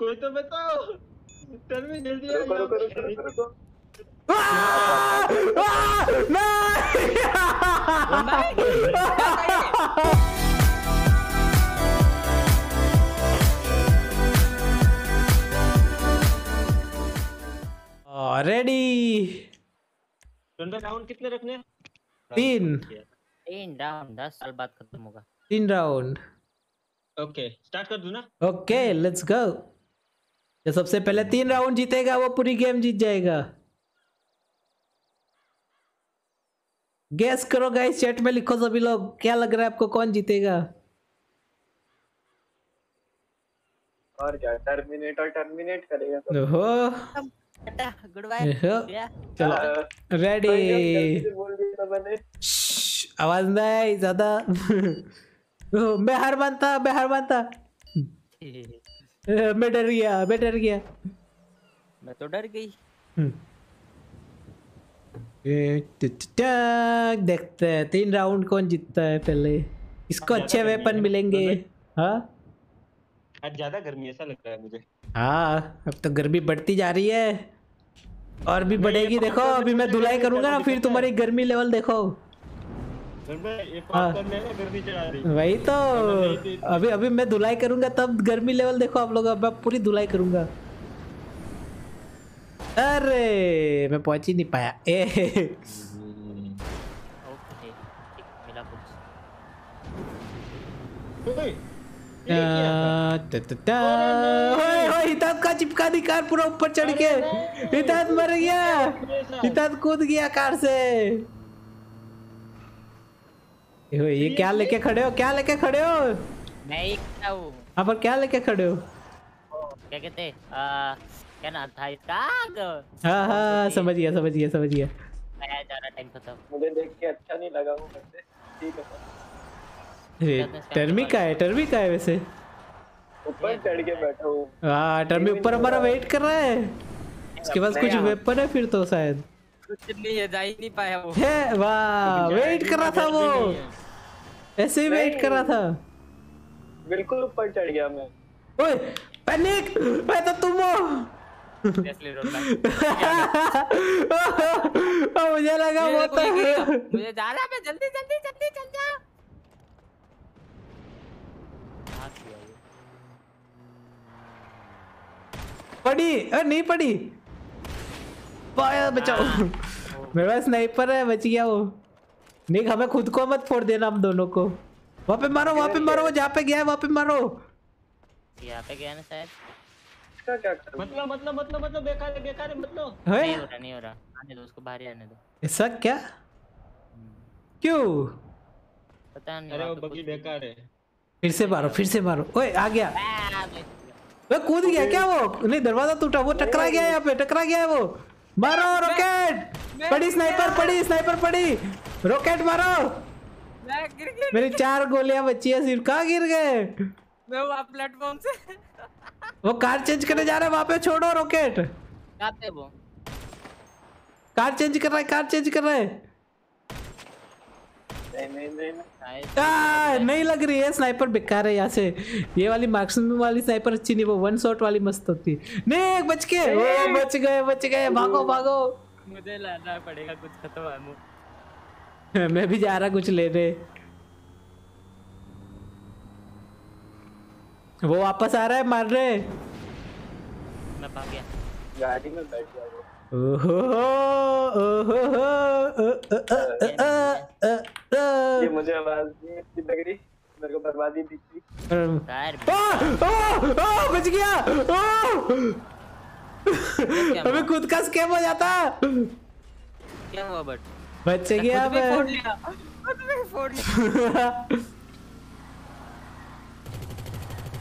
कोई तो बताओ। टर्मी जल्दी आ रुको रुको रुको रुको रुको रेडी राउंड कितने रखने तीन। तीन राउंड दस साल बाद खत्म होगा। तीन राउंड ओके स्टार्ट कर दूँ ना? ओके लेट्स गो जो सबसे पहले तीन राउंड जीतेगा वो पूरी गेम जीत जाएगा। गैस करो गाइस चैट में लिखो सभी लोग क्या लग रहा है आपको कौन जीतेगा? और क्या टर्मिनेटर टर्मिनेट करेगा तो गुड बाय। चलो हाँ, रेडी आवाज़ नहीं ज़्यादा। मैं हार मानता मैं हार मानता मैं डर गया मैं डर गया। मैं तो डर गई। हम्म। देखते हैं तीन राउंड कौन जीतता है पहले। इसको अच्छे वेपन मिलेंगे। हाँ? आज ज़्यादा गर्मी ऐसा लग रहा है मुझे। हाँ अब तो गर्मी बढ़ती जा रही है। और भी बढ़ेगी देखो अभी मैं धुलाई करूँगा ना फिर तुम्हारी गर्मी लेवल देखो। वही तो। अभी अभी मैं धुलाई करूँगा तब गर्मी लेवल देखो आप लोग अब मैं पूरी धुलाई करूँगा। अरे मैं पहुँच ही नहीं पाया। ए। का चिपका दी कार पूरा ऊपर चढ़ के। हितात मर गया। हितात कूद गया कार से। ये क्या लेके खड़े हो? क्या लेके खड़े हो? मैं एक था वो पर क्या लेके खड़े हो? क्या कहते क्या नाम था इसका? हाँ हाँ समझ गया समझ गया समझ गया। आया जा रहा टाइम खत्म मुझे देख के अच्छा नहीं लगा वो वैसे ठीक है अरे टर्मी का है टर्मी का है वैसे। ऊपर चढ़ के बैठा। हूँ हाँ टर्मी ऊपर हमारा वेट कर रहा है। उसके पास कुछ वेपन है फिर तो शायद। कुछ नहीं है जा ही नहीं पाया वो। वाह वेट कर रहा था वो। ऐसे ही वेट कर रहा था। बिल्कुल ऊपर चढ़ गया मैं। ओए पैनिक मैं तो तुम हो। मुझे लगा वो तो मुझे जाना है जल्दी जल्दी जल्दी चल जा। हाँ, किया ये। पड़ी अरे नहीं पड़ी। बचाओ। मेरे पास स्नाइपर है बच गया वो। निक हमें खुद को मत फोड़ देना हम दोनों को। वहाँ पे मारो वहाँ पे मारो जहाँ पे गया है वहाँ पे मारो। यहाँ पे गया ना शायद। इसका क्या करूँ? मतलब मतलब मतलब मतलब बेकार है बेकार है मतलब है? नहीं हो रहा नहीं हो रहा। आने दो उसको बाहर ही आने दो। ऐसा क्या? हम्म, क्यों? पता नहीं अरे वो बगी बेकार है। फिर से मारो फिर से मारो। ओए आ गया। वो कूद गया क्या वो? नहीं दरवाज़ा टूटा वो टकरा गया यहाँ पे टकरा गया है वो। मारो रॉकेट! पड़ी स्नाइपर पड़ी स्नाइपर पड़ी। रॉकेट मारो। मैं गिर गया मेरी चार गोलियाँ बची है सिर्फ़ कहाँ गिर गए? मैं वहाँ प्लेटफॉर्म से। वो कार चेंज करने जा रहा है वहाँ पे छोड़ो रॉकेट जाते वो। कार चेंज कर रहा है कार चेंज कर रहा है। नहीं नहीं नहीं नहीं। आ, नहीं लग रही है स्नाइपर बेकार है यहाँ से। ये वाली मार्क्समैन वाली स्नाइपर अच्छी नहीं वो वन शॉट वाली मस्त होती। है नहीं बच के। बच गए बच गए। भागो भागो। मुझे लाना पड़ेगा कुछ खत्म है मुँह मैं भी जा रहा कुछ लेने वो वापस आ रहा है मार रहे मैं भाग गया गाड़ी में बैठ गया वो ओहो ओहो ये मुझे आवाज़ नहीं लग रही मेरे को बर्बादी दिख रही बच गया! अबे खुद का स्कैम हो जाता क्या हुआ बट बच गया भी फोड़ लिया खुद भी फोड़ लिया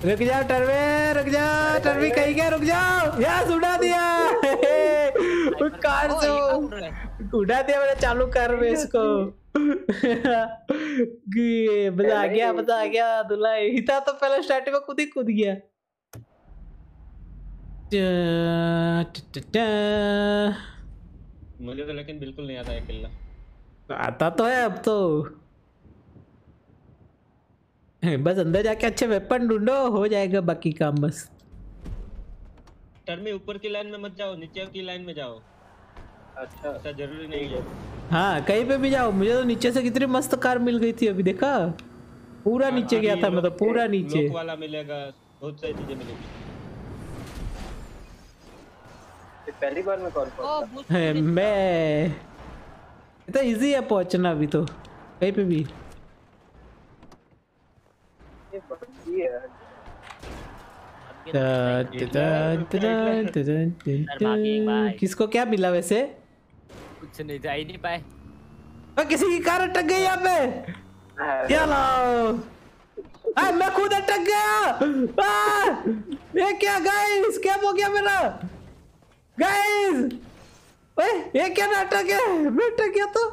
रुक जाओ टर्वे रुक जाओ टर्वी कहीं गया? रुक जाओ। यार उड़ा दिया। वो कार से। उड़ दिया मैंने चालू कर में इसको। ये मज़ा आ गया मज़ा आ गया दुलाई हिता तो पहले स्टार्टिंग में खुद ही कूद गया। मुझे तो लेकिन बिल्कुल नहीं आता है किल्ला आता तो है अब तो। बस अंदर जाके अच्छे वेपन ढूंढो हो जाएगा बाकी काम बस। टर्मी ऊपर की लाइन में मत जाओ नीचे की लाइन में जाओ। अच्छा। ऐसा ज़रूरी नहीं है। हाँ कहीं पे भी जाओ मुझे तो नीचे से कितनी मस्त कार मिल गई थी अभी देखा? पूरा नीचे गया था मैं तो पूरा नीचे। वाला मिलेगा बहुत सारी चीज़ें मिलेगी। पहली बार मैं कॉल है, मैं ये तो इजी है पहुँचना अभी तो। कहीं पे भी। है किसको क्या मिला वैसे? कुछ नहीं जा ही नहीं पाए। ओ, किसी की कार अटक गई यहाँ पे? चलो आ, मैं खुद अटक गया। आ, ये क्या गाइस क्या हो गया मेरा? गाइस ये क्या नाटक है? मैं गया तो।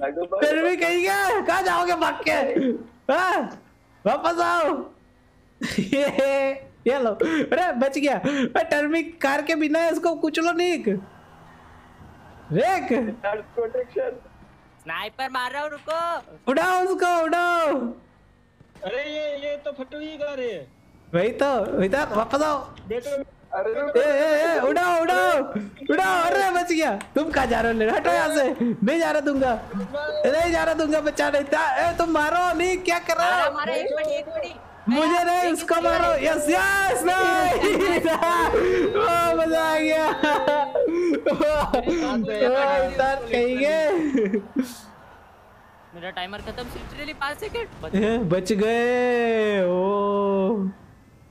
भागो। फिर भी कहीं गया कहाँ जाओगे भाग के? हाँ वापस आओ। ये ये लो। अरे बच गया। अरे टर्मिक कार के बिना इसको कुछ लो निक। रेक protection. स्नाइपर मार रहा हूँ रुको। उड़ाओ उसको उड़ाओ। अरे ये ये तो फटू ही। गा रहे वही तो वही तो। वापस आओ। उड़ाओ उड़ाओ उड़ाओ अरे बच गया। तुम कहा जा रहे हो? ले हटो यहाँ से। नहीं जा रहा दूँगा। नहीं जा रहा दूँगा बचा नहीं था ए, तुम मारो नहीं क्या कर रहे हो? मुझे नहीं उसको मारो। यस यस नहीं। ओ मज़ा आ गया। इधर कहीं गए। मेरा टाइमर खत्म। लिटरली पाँच सेकंड बच बच गए। ओ।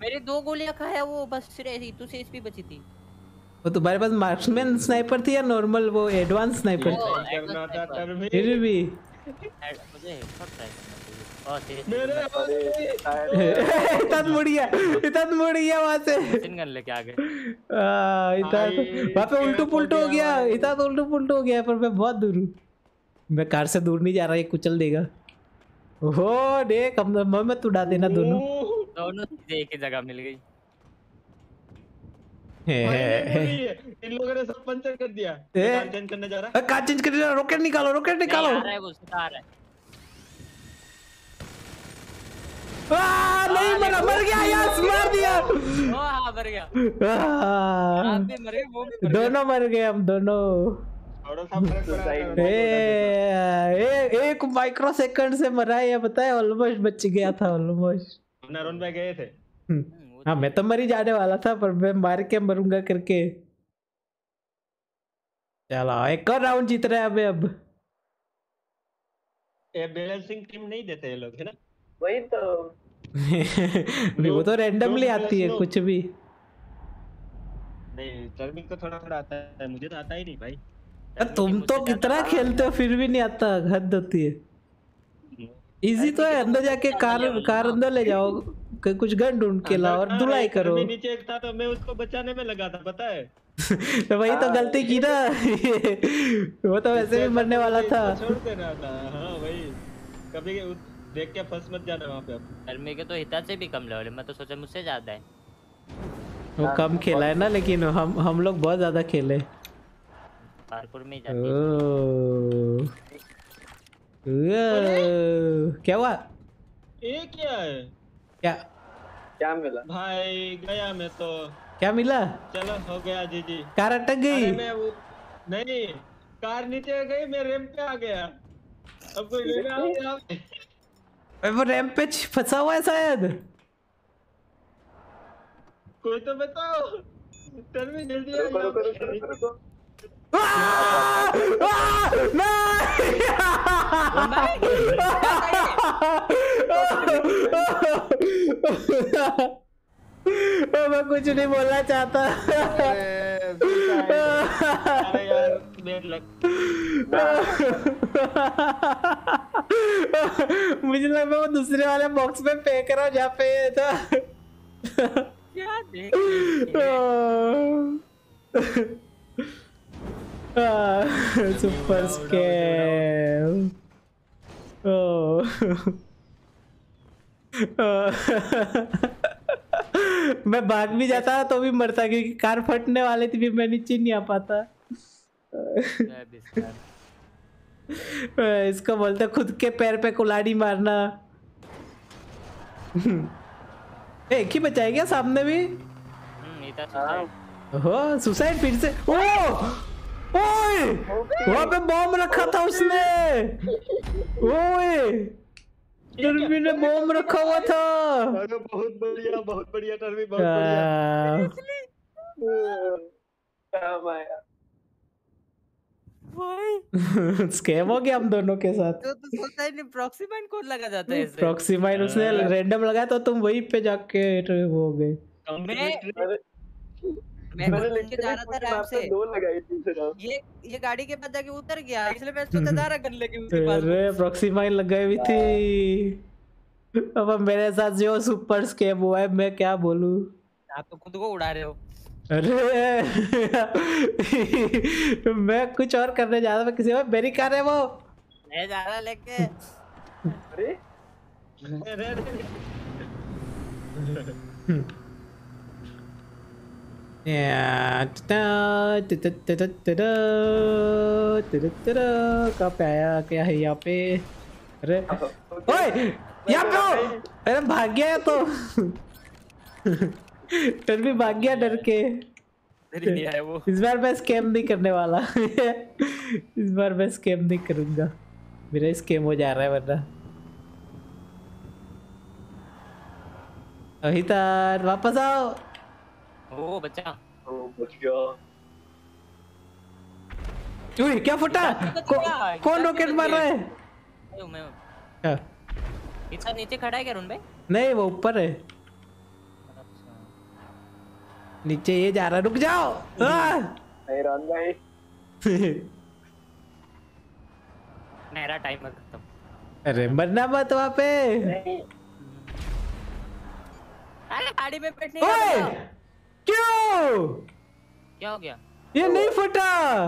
मेरी दो गोलियाँ खाया वो बस सिर्फ़ तू से एचपी बची थी। वो तुम्हारे पास मार्क्समैन स्नाइपर थी या नॉर्मल वो एडवांस स्नाइपर थी? फिर भी। मेरे इतना मुड़ गया इतना मुड़ गया वहाँ से। गन लेके आ गए। आ, इतना वहाँ पे उल्टू पुल्टू हो गया इतना तो उल्टू पुल्टू हो गया पर मैं बहुत दूर हूँ। मैं कार से दूर नहीं जा रहा ये कुचल देगा। ओहो देख हम मैं मत उड़ा देना दोनों। दोनों चीज़ें एक ही जगह मिल गई। हे, हे, हे। है, इन लोगों ने सब पंचर कर दिया। कार चेंज करने जा रहा अ, कार चेंज कर रॉकेट निकालो रॉकेट निकालो आ रहा है वो सीधा आ रहा है। आ, नहीं मरा मर गया यस मार दिया। ओ हाँ मर गया। आप भी मर गए वो भी मर दोनों मर गए हम दोनों. ए, ए, एक माइक्रो सेकंड से मरा है ये बताए ऑलमोस्ट बच गया था ऑलमोस्ट अपना रन पे गए थे। हम्म, हाँ मैं तो मर ही जाने वाला था पर मैं मार के मरूँगा करके। चलो एक और राउंड जीत रहे हैं अबे अब। ये बैलेंसिंग टीम नहीं देते ये लोग है ना? वही तो। भी वो तो रैंडमली आती है कुछ भी। नहीं टर्मिंग तो थोड़ा थोड़ा आता है मुझे तो आता ही नहीं भाई। तुम तो कितना खेलते हो। फिर भी नहीं आता हद होती है। इजी तो है अंदर जाके कार कार अंदर ले जाओ कुछ गन ढूंढ के लाओ और हाँ, धुलाई करो। नीचे एक था तो मैं उसको बचाने में लगा था पता है? तो वही तो गलती की ना। वो तो वैसे भी मरने वाला था। छोड़ देना था हाँ वही। कभी देख के फंस मत जाना वहाँ पे अब। धर्मी के तो हिता से भी कम लेवल है मैं तो सोचा मुझसे ज़्यादा है। वो कम खेला है ना लेकिन हम हम लोग बहुत ज़्यादा खेले। पार्कोर में ही जाती है। ओह। ओह। क्या हुआ? ये क्या है। क्या? क्या मिला? भाई गया मैं तो। क्या मिला? चलो हो गया जी जी कार अटक गई? मैं वो नहीं कार नीचे गई मैं रैंप पे आ गया। अब कोई लेने पे। अरे वो रैंप पे फंसा हुआ है शायद। कोई तो बताओ। टर्मी जल्दी आ रुको रुको रुको जाओ। आह! आह! नहीं! ओ, मैं कुछ नहीं बोलना चाहता। अरे यार बैड लक मुझे लगा वो दूसरे वाले बॉक्स में फेंक रहा जहाँ पे था। क्या देख सुपर स्कैम मैं भाग भी जाता तो भी मरता क्योंकि कार फटने वाली थी फिर मैं नीचे नहीं आ पाता। इसको बोलते खुद के पैर पे कुलाड़ी मारना। एक ही बचाए क्या सामने भी? हम्म हाँ। हो सुसाइड फिर से। ओ! ओए! वहाँ पे बॉम्ब रखा था उसने। ओए! टर्बी ने बॉम्ब रखा हुआ था। अरे बहुत बढ़िया बहुत बढ़िया टर्मी बहुत बढ़िया। आया भाई। स्कैम हो गया हम दोनों के साथ। तो तो सोचता ही नहीं प्रॉक्सी माइन कौन लगा जाता है इससे प्रॉक्सी माइन उसने हाँ। रैंडम लगाया तो तुम वहीं पे जाके वो हो गए। मैं मैंने उठ के जा रहा था literally से दो लगाई थी फिर ये ये गाड़ी के पास जाके उतर गया? इसलिए मैं सोचा जा रहा गन लेके उसके पास। अरे प्रॉक्सी माइन लगाई हुई थी। अब मेरे साथ जो सुपर स्कैम हुआ है मैं क्या बोलूँ? आप तो खुद को उड़ा रहे हो। अरे! मैं कुछ और करने जा रहा था किसी और मेरी कार है वो। मैं जा रहा लेके। अरे अरे, क्या है यहाँ पे अरे ओए यहाँ पे अरे भाग गया तो डर भी भाग गया डर के इस बार मैं स्कैम नहीं करने वाला इस बार मैं स्कैम नहीं करूँगा मेरा स्कैम हो जा रहा है वरना अहितार वापस आओ ओ बच्चा। ओ बच गया। ओए क्या फटा? कौ, कौन रॉकेट मार रहा है? मैं क्या? इतना नीचे खड़ा है क्या रुन भाई? नहीं वो ऊपर है। नीचे ये जा रहा रुक जाओ। आ! नहीं रान भाई। मेरा टाइमर खत्म। अरे मरना मत वहाँ पे। अरे गाड़ी में बैठने का क्यों? क्या हो गया? ये नहीं फटा।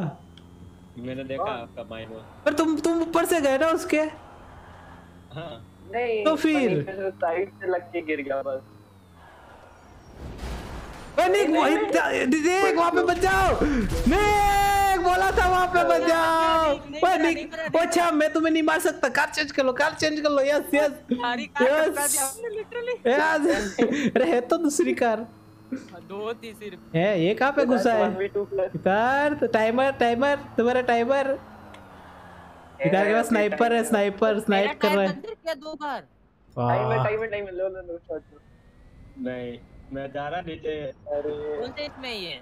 मैंने देखा आपका माइन पर तुम तुम ऊपर से गए ना उसके? हाँ। नहीं तो फिर? साइड से लग के गिर गया बस। निक वही निक वहाँ पे बच जाओ। निक बोला था वहाँ पे बच जाओ। ओए निक अच्छा मैं तुम्हें नहीं मार सकता। कार चेंज कर लो कार चेंज कर लो। यस यस यस यस अरे है तो दूसरी कार। दो थी सिर्फ़। है ये कहाँ पे घुसा है? इधर तो टाइमर टाइमर तुम्हारा टाइमर इधर के पास स्नाइपर है स्नाइपर स्नाइप कर रहा है। अंदर किया दो बार। टाइमर टाइमर टाइमर लो लो लो शॉट नहीं मैं जा रहा नीचे। अरे। कौन से इसमें ही है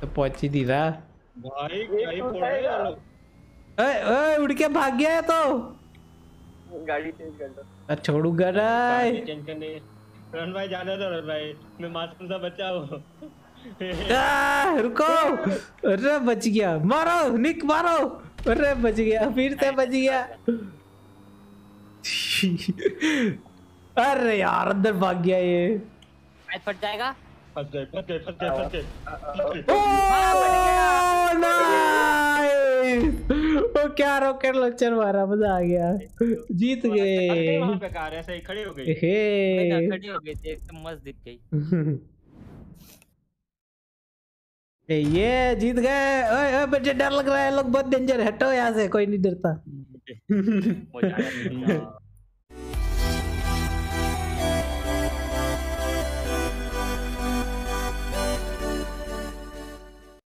तो पहुँच ही दी रहा भाई ये क्या ही तो फोड़ रहे। लोग। ओए ओए उड़ के भाग गया है तो। गाड़ी चेंज कर अरे छोड़ूँगा ना पानी चेंज करने रन भाई जाने दो रन भाई मैं मासूम सा बच्चा हूँ। आ, रुको। अरे बच गया। मारो निक मारो। अरे बच गया। फिर से बच गया। अरे यार अंदर भाग गया ये। मैच फट जाएगा। गए फंस गए फंस गए फंस गए। फंस गए ओ नाइस ओ क्या रॉकेट लॉन्चर मारा मज़ा आ गया। जीत गए। वहाँ पे कार ऐसे ही खड़ी हो गई। हे। खड़ी हो गई एकदम मस्त दिख गई। ये जीत गए। ओए ओए मुझे डर लग रहा है लोग बहुत डेंजर हटो यहाँ से कोई नहीं डरता।